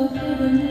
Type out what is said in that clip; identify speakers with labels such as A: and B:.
A: of heaven